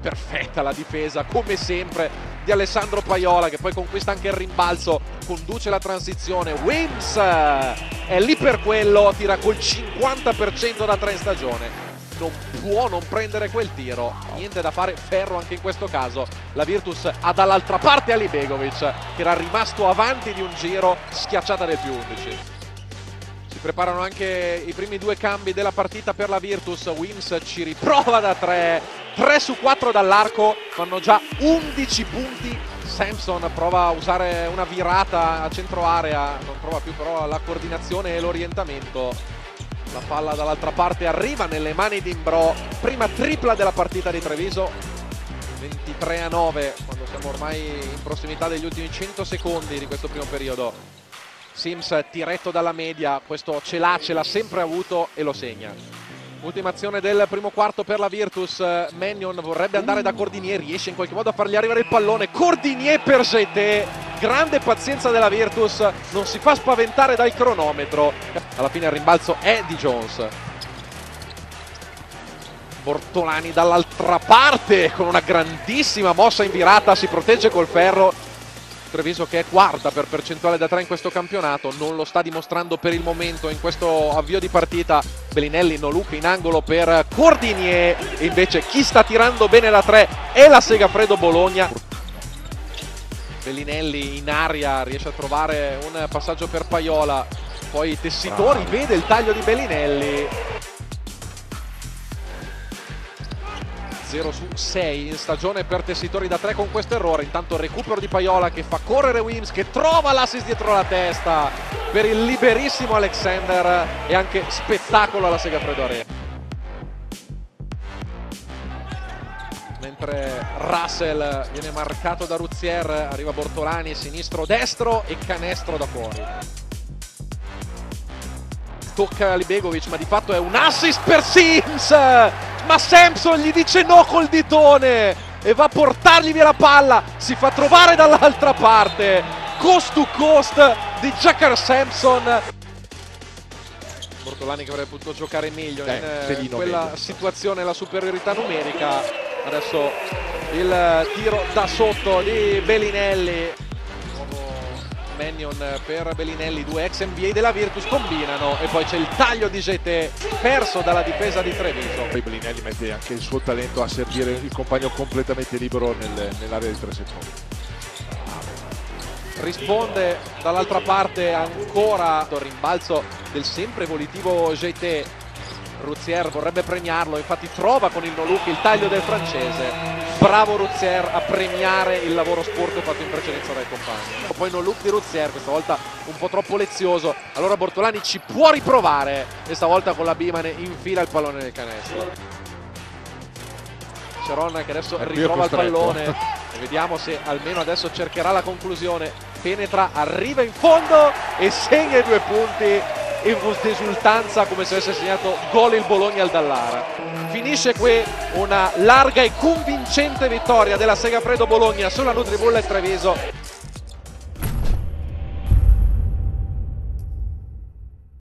perfetta la difesa come sempre di Alessandro Paiola che poi conquista anche il rimbalzo conduce la transizione. Wims è lì per quello tira col 50% da tre in stagione. Non può non prendere quel tiro. Niente da fare ferro anche in questo caso. La Virtus ha dall'altra parte Ali Begovic che era rimasto avanti di un giro schiacciata del più 11 si preparano anche i primi due cambi della partita per la Virtus. Wims ci riprova da 3 3 su 4 dall'arco fanno già 11 punti. Samson prova a usare una virata a centro area non trova più però la coordinazione e l'orientamento. La palla dall'altra parte arriva nelle mani di Imbro prima tripla della partita di Treviso 23 a 9 quando siamo ormai in prossimità degli ultimi 100 secondi di questo primo periodo. Sims diretto dalla media questo ce l'ha, ce l'ha sempre avuto e lo segna ultima azione del primo quarto per la Virtus Mannion vorrebbe andare da Cordinier riesce in qualche modo a fargli arrivare il pallone Cordinier per Jeté grande pazienza della Virtus, non si fa spaventare dal cronometro. Alla fine il rimbalzo è di Jones. Bortolani dall'altra parte con una grandissima mossa in virata, si protegge col ferro. Treviso che è quarta per percentuale da 3 in questo campionato, non lo sta dimostrando per il momento in questo avvio di partita. Bellinelli Nolupi in angolo per Cordinier. E invece chi sta tirando bene da 3 è la Segafredo Bologna. Bellinelli in aria riesce a trovare un passaggio per Paiola. Poi Tessitori Bravo. vede il taglio di Bellinelli. 0 su 6 in stagione per Tessitori da 3 con questo errore. Intanto recupero di Paiola che fa correre Wims che trova l'assist dietro la testa per il liberissimo Alexander e anche spettacolo alla Segafredo Arena mentre Russell viene marcato da Ruzier, arriva Bortolani, sinistro, destro e canestro da fuori. Tocca Libegovic, ma di fatto è un assist per Sims! Ma Samson gli dice no col ditone e va a portargli via la palla, si fa trovare dall'altra parte. Coast to coast di Jacker Sampson. Bortolani che avrebbe potuto giocare meglio eh, in quella meglio. situazione, la superiorità numerica adesso il tiro da sotto di Bellinelli nuovo Mannion per Bellinelli due ex NBA della Virtus combinano e poi c'è il taglio di GT perso dalla difesa di Treviso poi Bellinelli mette anche il suo talento a servire il compagno completamente libero nel, nell'area dei tre secondi risponde dall'altra parte ancora il rimbalzo del sempre volitivo GT Ruzier vorrebbe premiarlo, infatti trova con il no look il taglio del francese. Bravo Ruzier a premiare il lavoro sporco fatto in precedenza dai compagni. Poi no look di Ruzier, questa volta un po' troppo lezioso. Allora Bortolani ci può riprovare, questa volta con la Bimane infila il pallone nel canestro. Ceron che adesso ritrova il pallone e vediamo se almeno adesso cercherà la conclusione. Penetra, arriva in fondo e segna i due punti con esultanza come se avesse segnato gol il Bologna al Dallara. Finisce qui una larga e convincente vittoria della Segafredo Bologna sulla Nutribulla e Treviso